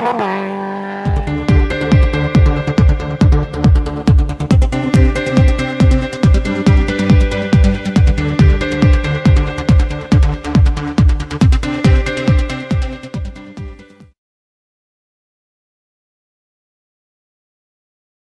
Música